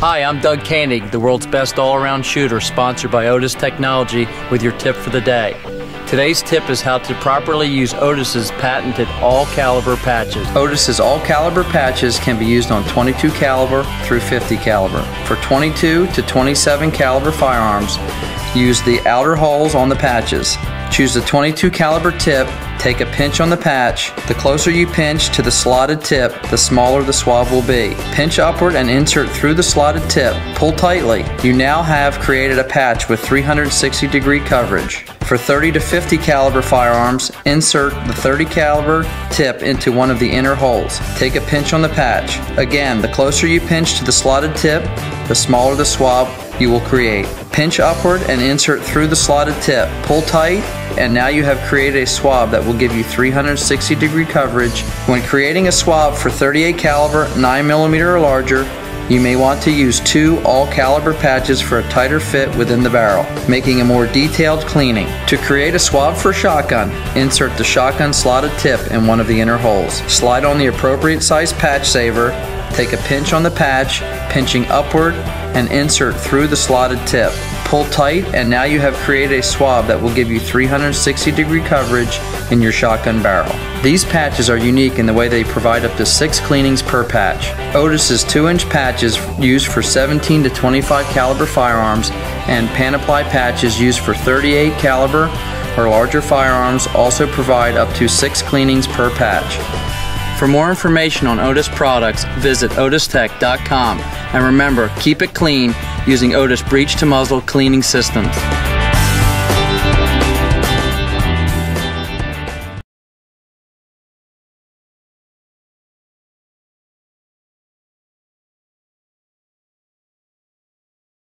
Hi, I'm Doug Koenig, the world's best all-around shooter, sponsored by Otis Technology with your tip for the day. Today's tip is how to properly use Otis's patented all-caliber patches. Otis's all-caliber patches can be used on 22 caliber through 50 caliber. For 22 to 27 caliber firearms, use the outer holes on the patches. Choose the 22 caliber tip, take a pinch on the patch. The closer you pinch to the slotted tip, the smaller the swab will be. Pinch upward and insert through the slotted tip. Pull tightly. You now have created a patch with 360 degree coverage. For 30 to 50 caliber firearms, insert the 30 caliber tip into one of the inner holes. Take a pinch on the patch. Again, the closer you pinch to the slotted tip, the smaller the swab you will create. Pinch upward and insert through the slotted tip. Pull tight and now you have created a swab that will give you 360 degree coverage. When creating a swab for 38 caliber, 9mm or larger, you may want to use two all caliber patches for a tighter fit within the barrel, making a more detailed cleaning. To create a swab for shotgun, insert the shotgun slotted tip in one of the inner holes. Slide on the appropriate size patch saver, take a pinch on the patch, pinching upward, and insert through the slotted tip. Pull tight and now you have created a swab that will give you 360 degree coverage in your shotgun barrel. These patches are unique in the way they provide up to six cleanings per patch. Otis's 2-inch patches used for 17 to 25 caliber firearms and Panoply patches used for 38 caliber or larger firearms also provide up to six cleanings per patch. For more information on Otis products, visit otistech.com and remember, keep it clean using Otis breech to muzzle cleaning systems.